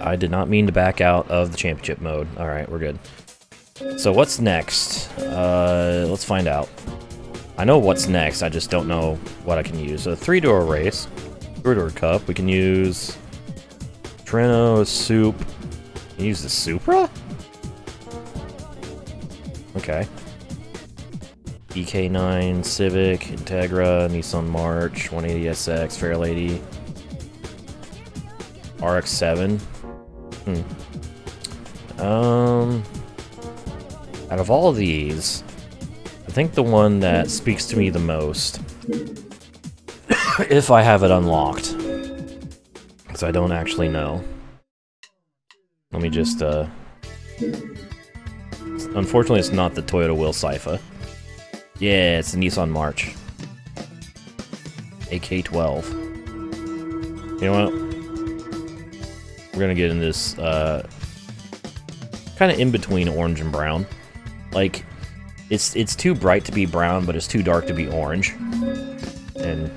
I did not mean to back out of the championship mode. Alright, we're good. So what's next? Uh, let's find out. I know what's next, I just don't know what I can use. A three-door race. Three-door cup. We can use... Trueno, Soup. Use the Supra? Okay. EK9, Civic, Integra, Nissan March, 180SX, Fairlady, RX-7. Hmm. Um, out of all of these, I think the one that speaks to me the most, if I have it unlocked, because I don't actually know. Let me just, uh... Unfortunately, it's not the Toyota Will Cypha. Yeah, it's the Nissan March. AK-12. You know what? We're gonna get in this, uh... Kind of in between orange and brown. Like, it's it's too bright to be brown, but it's too dark to be orange. And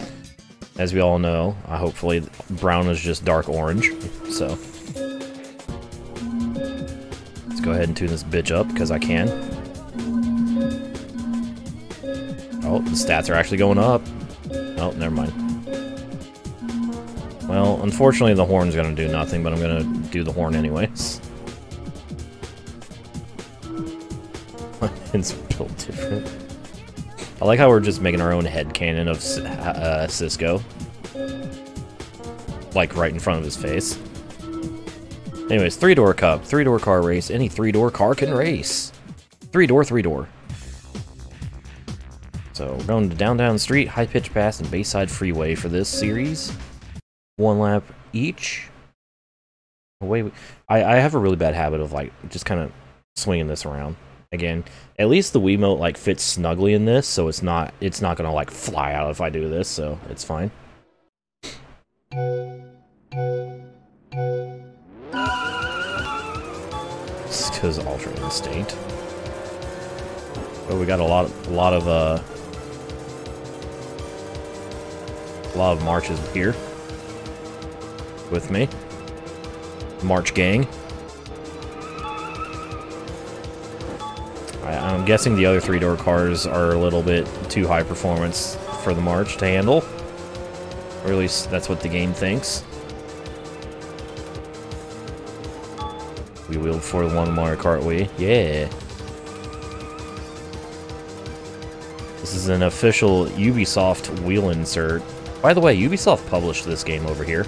as we all know, uh, hopefully brown is just dark orange. So let's go ahead and tune this bitch up because I can. Oh, the stats are actually going up. Oh, never mind. Well, unfortunately the horn's gonna do nothing, but I'm gonna do the horn anyways. it's built different. I like how we're just making our own head canon of uh, Cisco. Like, right in front of his face. Anyways, three-door cup, three-door car race. Any three-door car can race. Three-door, three-door. So, we're going to Downtown Street, High Pitch Pass, and Bayside Freeway for this series. One lap each. Wait, I, I have a really bad habit of, like, just kind of swinging this around again. At least the Wiimote like fits snugly in this so it's not it's not gonna like fly out if I do this so it's fine. It's because Ultra Instinct. But we got a lot of, a lot of uh a lot of marches here with me March gang I'm guessing the other three-door cars are a little bit too high performance for the March to handle. Or at least that's what the game thinks. We wheeled for one Mario Kart Wii. Yeah. This is an official Ubisoft wheel insert. By the way, Ubisoft published this game over here.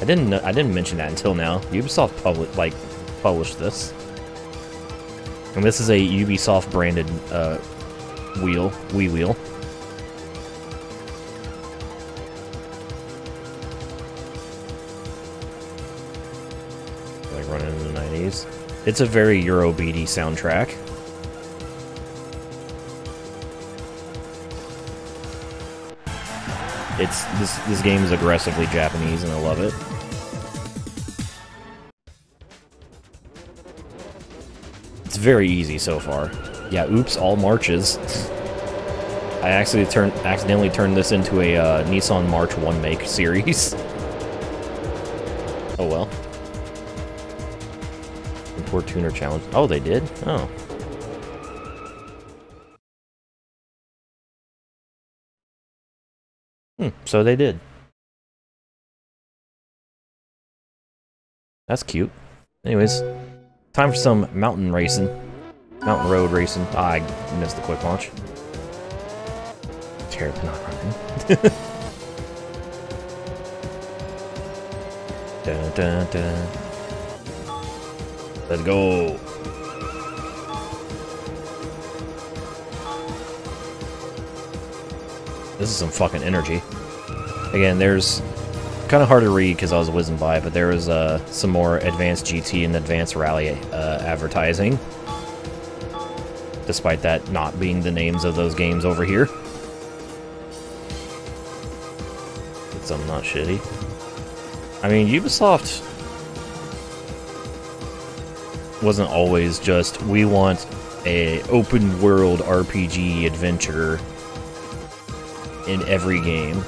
I didn't I didn't mention that until now. Ubisoft public like published this. And this is a Ubisoft branded uh, wheel, Wii wheel. Like running in the 90s. It's a very Eurobeaty soundtrack. It's this this game is aggressively Japanese and I love it. It's very easy so far. Yeah, oops, all marches. I actually turned accidentally turned this into a uh, Nissan March 1 make series. oh well. Import tuner challenge. Oh, they did? Oh. Hmm, so they did. That's cute. Anyways, Time for some mountain racing. Mountain road racing. Ah, I missed the quick launch. Terrible not running. dun, dun, dun. Let's go. This is some fucking energy. Again, there's kind of hard to read because I was whizzing by, but there was uh, some more Advance GT and Advance Rally uh, advertising. Despite that not being the names of those games over here. It's I'm not shitty. I mean, Ubisoft wasn't always just, we want a open world RPG adventure in every game.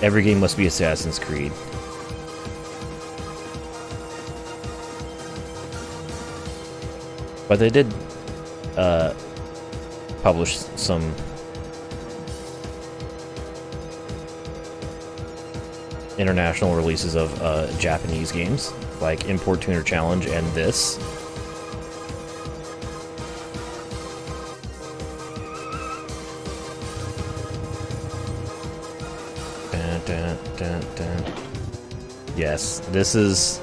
Every game must be Assassin's Creed. But they did uh, publish some international releases of uh, Japanese games, like Import Tuner Challenge and this. Dun, dun, dun. Yes, this is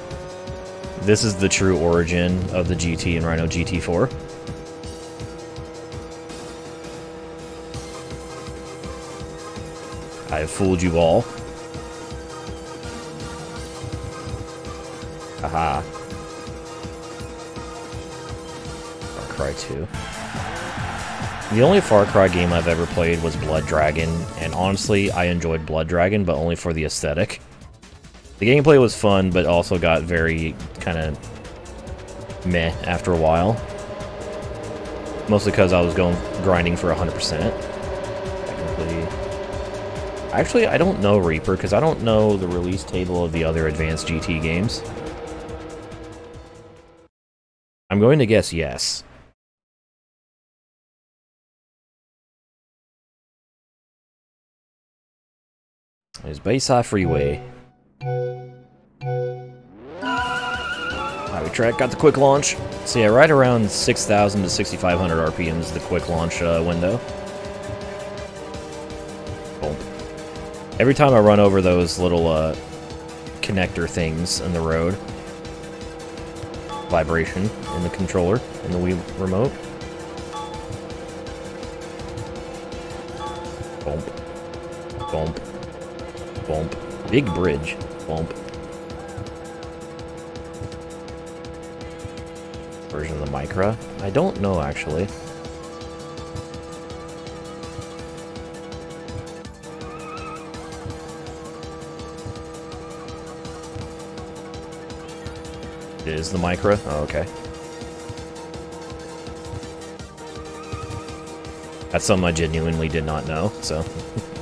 this is the true origin of the GT and RynoGT4. I have fooled you all. Haha. Far Cry 2. The only Far Cry game I've ever played was Blood Dragon, and honestly, I enjoyed Blood Dragon, but only for the aesthetic. The gameplay was fun, but also got very kind of meh after a while. Mostly because I was going grinding for 100%. Technically. Actually, I don't know Reaper, because I don't know the release table of the other advanced GT games. I'm going to guess yes. There's Bayside Freeway. Highway track got the quick launch. So yeah, right around 6,000 to 6,500 RPM is the quick launch uh, window. Boom. Every time I run over those little uh, connector things in the road, vibration in the controller, in the Wii remote. Bump. Bump. Bump. Big bridge. Bump. Version of the Micra? I don't know, actually. It is the Micra? Oh, okay. That's something I genuinely did not know, so...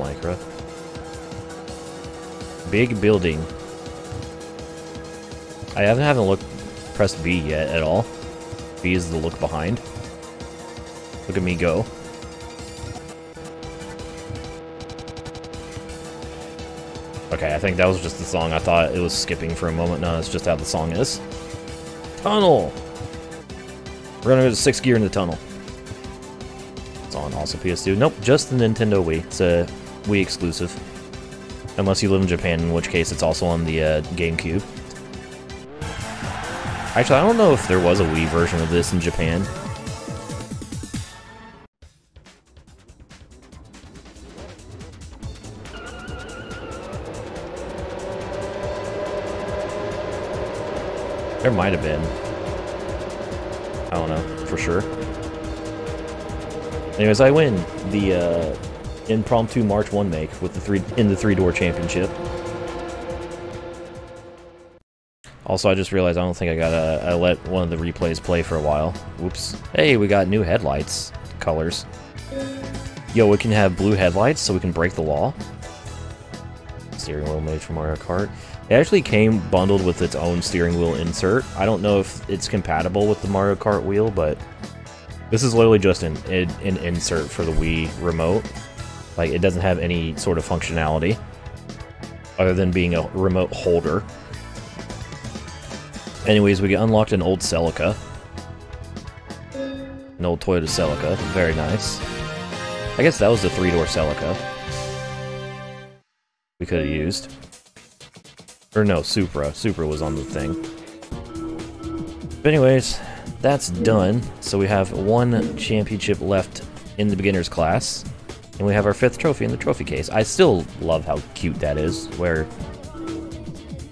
K12 Micra. Big building. I haven't haven't looked pressed B yet at all. B is the look behind. Look at me go. Okay, I think that was just the song. I thought it was skipping for a moment. No, it's just how the song is. Tunnel! We're gonna go to 6th gear in the tunnel. It's on also PS2. Nope, just the Nintendo Wii. It's a Wii exclusive. Unless you live in Japan, in which case it's also on the uh, GameCube. Actually, I don't know if there was a Wii version of this in Japan. There might have been. I don't know, for sure. Anyways, I win the uh, impromptu March 1 make with the three in the three-door championship. Also, I just realized I don't think I gotta I let one of the replays play for a while. Whoops. Hey, we got new headlights. Colors. Yo, we can have blue headlights so we can break the law. Steering wheel made for Mario Kart. It actually came bundled with its own steering wheel insert. I don't know if it's compatible with the Mario Kart wheel, but this is literally just an, an insert for the Wii remote. Like, it doesn't have any sort of functionality other than being a remote holder. Anyways, we get unlocked an old Celica. An old Toyota Celica. Very nice. I guess that was the three-door Celica. We could have used. Or no, Supra. Supra was on the thing. But anyways, that's done. So we have one championship left in the beginner's class. And we have our fifth trophy in the trophy case. I still love how cute that is, where...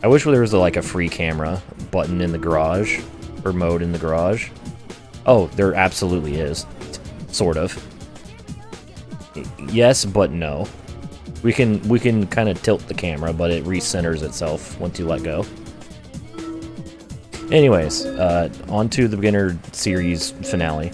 I wish there was a, like a free camera button in the garage, or mode in the garage. Oh, there absolutely is. Sort of. Yes, but no. We can we can kind of tilt the camera, but it recenters itself once you let go. Anyways, uh, on to the beginner series finale.